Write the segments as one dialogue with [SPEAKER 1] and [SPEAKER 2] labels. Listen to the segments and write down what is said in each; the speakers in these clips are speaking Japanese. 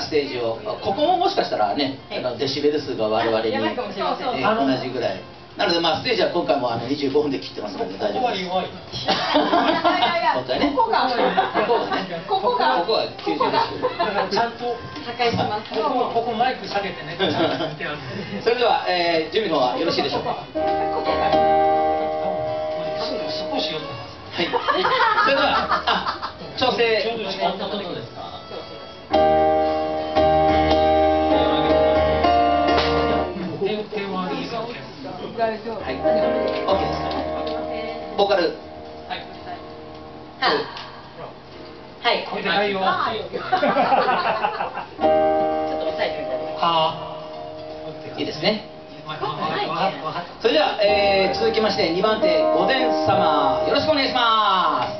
[SPEAKER 1] なステージをここももしかしたらね、あのデシベル数が我々に、え
[SPEAKER 2] やばいかもしれませんね。
[SPEAKER 1] ー同じぐらい。なのでまあステージは今回もあの25分で切ってますので。大丈夫です本当はね。
[SPEAKER 2] ここが
[SPEAKER 1] ここ
[SPEAKER 2] ここが
[SPEAKER 1] ここは90
[SPEAKER 2] ここが
[SPEAKER 1] デシベル
[SPEAKER 3] だからちゃんと
[SPEAKER 2] 破壊します。
[SPEAKER 3] ここここマイク下げてねちゃんと見てある
[SPEAKER 1] それでは、えー準備の方はよろしいでしょうか？
[SPEAKER 2] ここが
[SPEAKER 3] 少し寄ってます。
[SPEAKER 1] はい。それではあ調整。
[SPEAKER 3] ちょうど時間
[SPEAKER 4] どうですか？
[SPEAKER 1] はい。OK ですかボーカル。
[SPEAKER 3] はい。
[SPEAKER 2] はい。
[SPEAKER 3] これではい。よ。
[SPEAKER 2] あー ちょっと抑えてみたい
[SPEAKER 3] い
[SPEAKER 1] いですね。それでは、えー続きまして2番手御前様。よろしくお願いします「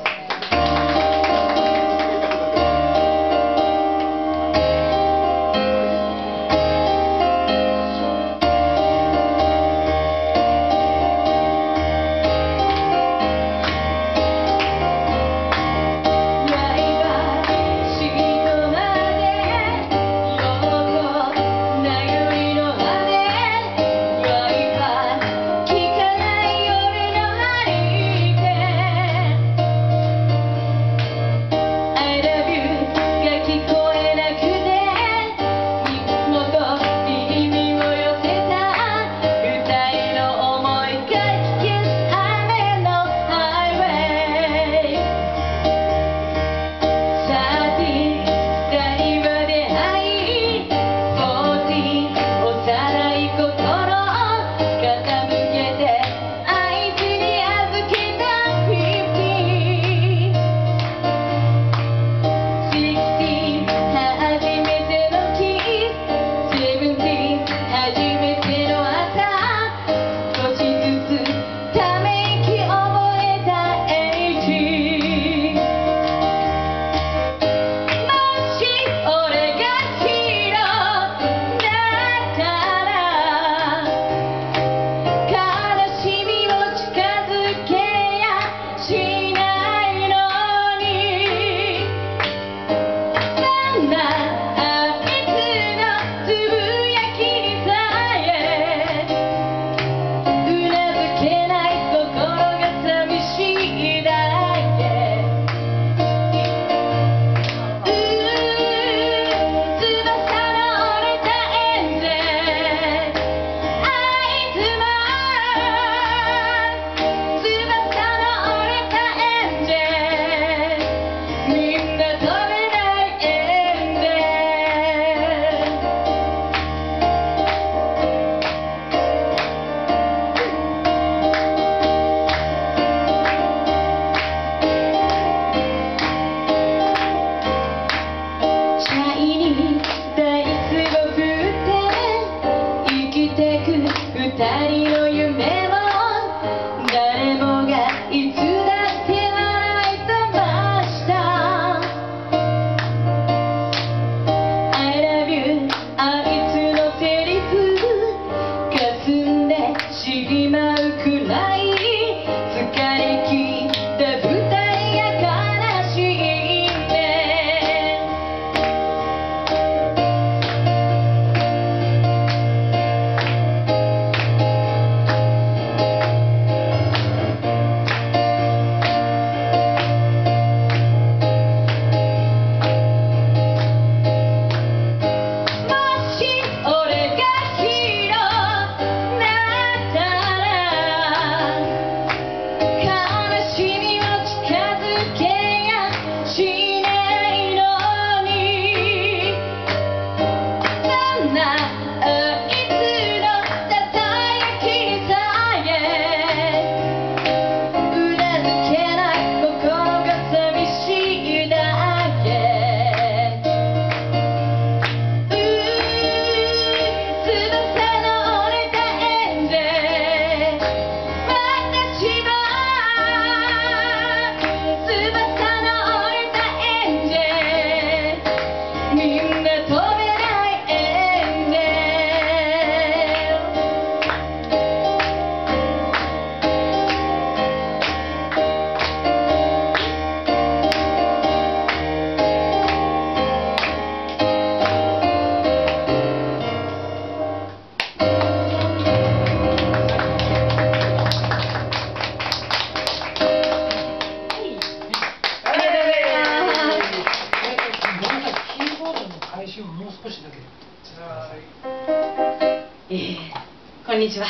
[SPEAKER 2] にちは、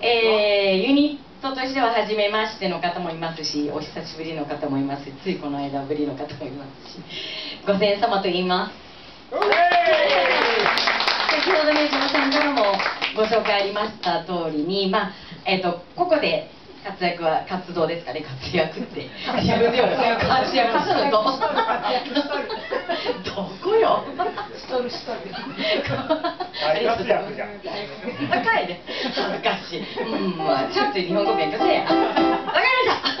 [SPEAKER 2] えーユニットとしては初めましての方もいますしお久しぶりの方もいます。しついこの間ぶりの方もいますし。ご先様と言います。先ほどね島さんからもご紹介ありました通りにまあえっ、とここで活躍は活動ですかね活躍って。自分で言うのどどこよ？
[SPEAKER 4] しとるしとる。
[SPEAKER 2] 大活躍じゃん。高いね。恥ずかしい。うんまあちゃんと日本語勉強せえや。わかりまし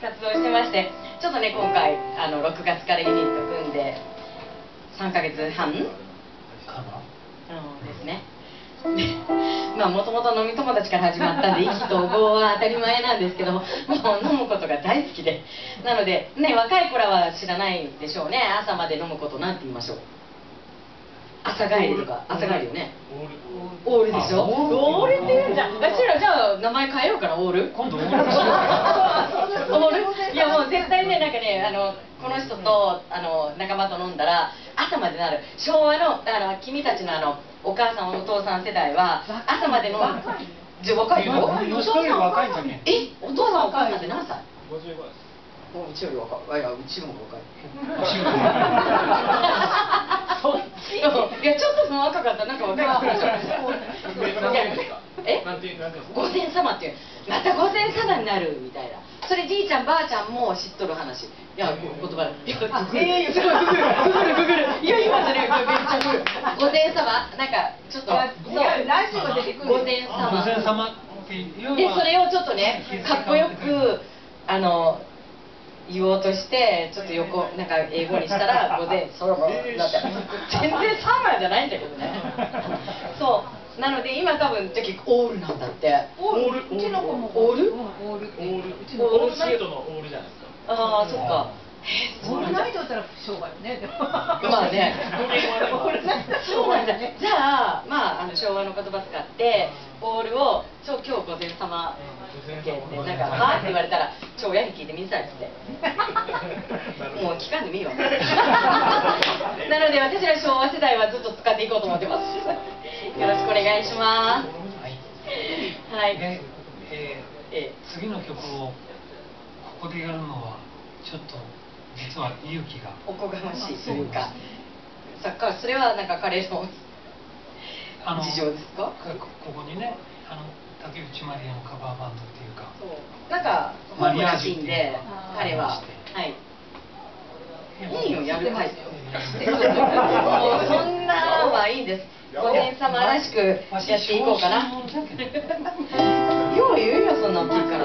[SPEAKER 2] た。活動してましてちょっとね今回あの6月からユニット組んで3ヶ月半？
[SPEAKER 3] かな？
[SPEAKER 2] うんですね。でまあもともと飲み友達から始まったんで 意気投合は当たり前なんですけどもう飲むことが大好きで。なのでね若い子らは知らないでしょうね。朝まで飲むことなんて言いましょう。朝帰りとか朝帰りよね。オール。でしょ？
[SPEAKER 3] あオール
[SPEAKER 2] オールって言うんじゃん。うちらじゃあ名前変えようかなオール？
[SPEAKER 3] 今度。オール？しよう
[SPEAKER 2] オールいやもう絶対ねなんかねあのこの人とあの仲間と飲んだら朝までなる。昭和のだから君たちのあのお母さんお父さん世代は朝まで飲むじゃあ若い
[SPEAKER 3] 若いんじゃね
[SPEAKER 2] えお父さんお母さんって何歳
[SPEAKER 3] ？55です。
[SPEAKER 2] もううちより若い。いやうちの方が若い。
[SPEAKER 4] そっち
[SPEAKER 2] いやちょっとその若かったなんか若いかったでしょい。やえ？
[SPEAKER 3] なんていうなんていう
[SPEAKER 2] 御前様っていうまた御前様になるみたいなそれじいちゃんばあちゃんも知っとる話。いやこ言葉いやええすごいググる。ググるググる。いや今じゃねこれ めっちゃググる御前様。なんかちょっと
[SPEAKER 4] いやラジオ出てくる
[SPEAKER 2] 御前
[SPEAKER 3] あ
[SPEAKER 2] 様
[SPEAKER 3] 御前様。
[SPEAKER 2] でそれをちょっとねかっこよくあの言おうとしてちょっと横なんか英語にしたら 午前そろそろなんて全然サーマーじゃないんだけどね。そうなので今多分時オールなんだって。
[SPEAKER 4] オール？うちの子も
[SPEAKER 2] オール？
[SPEAKER 4] うんオールって
[SPEAKER 3] オール？
[SPEAKER 4] うちの
[SPEAKER 2] オール
[SPEAKER 3] オートのオールじゃないですか。
[SPEAKER 2] ああそっか。えー
[SPEAKER 4] オール
[SPEAKER 2] そうなんだ。
[SPEAKER 4] ナイトだったらしょうがないね。
[SPEAKER 2] まあね。そううなんだ じゃあまああの昭和の言葉使ってオールを「超今日午前様」ってなんか「は?」って言われたら「超親に聞いてみなさい」っつって。もう聞かんでもいいわ。なので私ら昭和世代はずっと使っていこうと思ってますよろしくお願いします。はい。
[SPEAKER 3] で、え
[SPEAKER 2] え
[SPEAKER 3] ー次の曲をここでやるのはちょっと実は勇気が。
[SPEAKER 2] おこがましいというか。さっかそれはなんか彼の
[SPEAKER 3] あの
[SPEAKER 2] 事情ですか？
[SPEAKER 3] こここにねあの竹内まりやのカバーバンドっていうか。
[SPEAKER 2] そう。なんか本部らしいんで彼ははい。いいよやるかいはいいんです。御前様らしくやっていこうかな。よう言うよそんな大きいから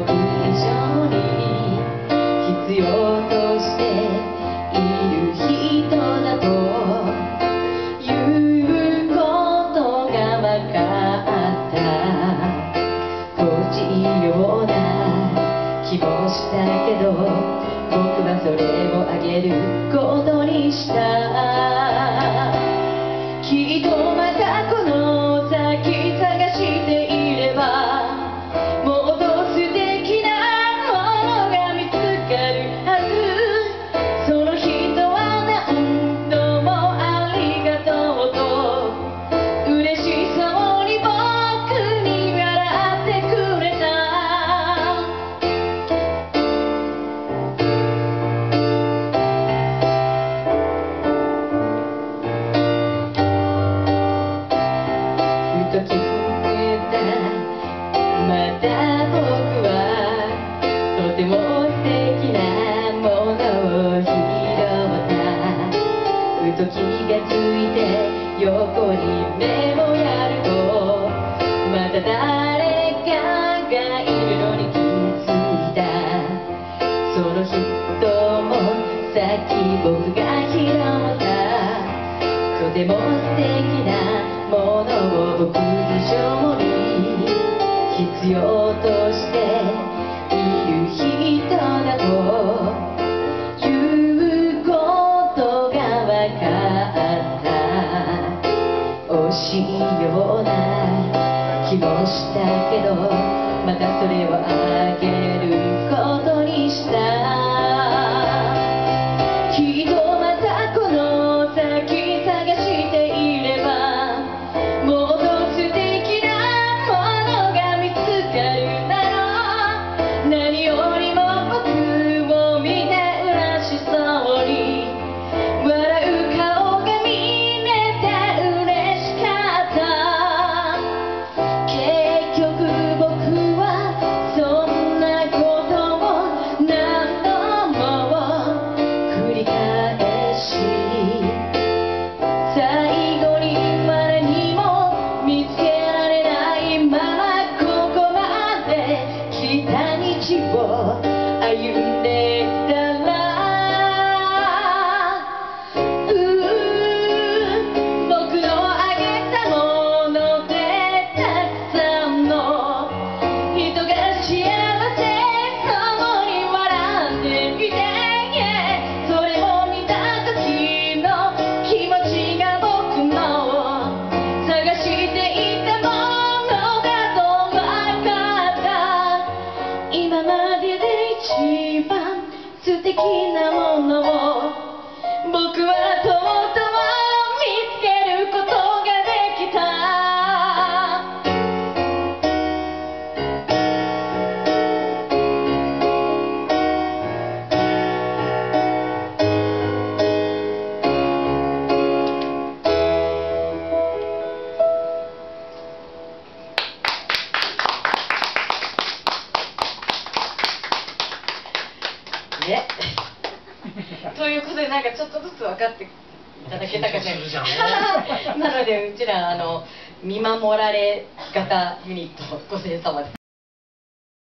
[SPEAKER 2] て横に目をやるとまた。誰かがいるのに気づいた。その人もさっき僕が拾った。とても素敵なものを僕の性に必要としいような気もしたけどまたそれをあげる。モラレ型ユニット5 0様です。